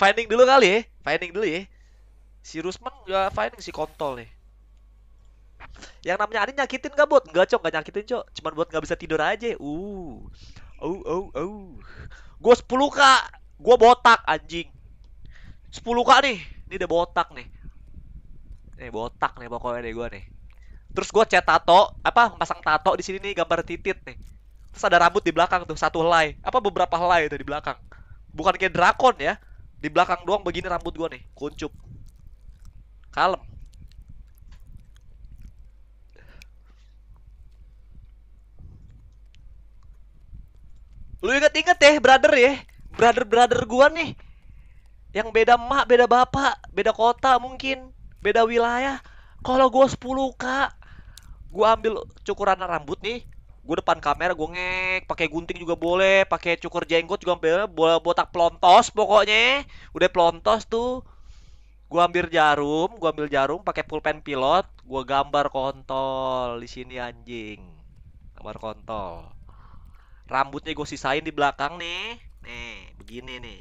finding dulu kali ya. Finding dulu ya. Si Rusman juga finding si kontol nih. Yang namanya Adin nyakitin gak bot? Enggak cok, gak nyakitin cok. Cuman buat gak bisa tidur aja. Uh. Oh oh oh Gue 10 kak Gue botak anjing. 10 kak nih. Ini udah botak nih. Nih botak nih pokoknya nih gue nih. Terus gue cat tato. Apa pasang tato di sini nih gambar titit nih. Terus ada rambut di belakang tuh Satu helai. Apa beberapa helai itu di belakang. Bukan kayak drakon ya Di belakang doang begini rambut gue nih Kuncup Kalem Lu inget-inget ya, brother ya. Brother-brother gua nih. Yang beda emak, beda bapak, beda kota mungkin, beda wilayah. Kalau gua 10 kak, gua ambil cukuran rambut nih. Gua depan kamera, gua ngek, pakai gunting juga boleh, pakai cukur jenggot juga boleh, boleh botak pelontos pokoknya. Udah pelontos tuh. Gua ambil jarum, gua ambil jarum pakai pulpen pilot, gua gambar kontol di sini anjing. Gambar kontol rambutnya gue sisain di belakang nih nih begini nih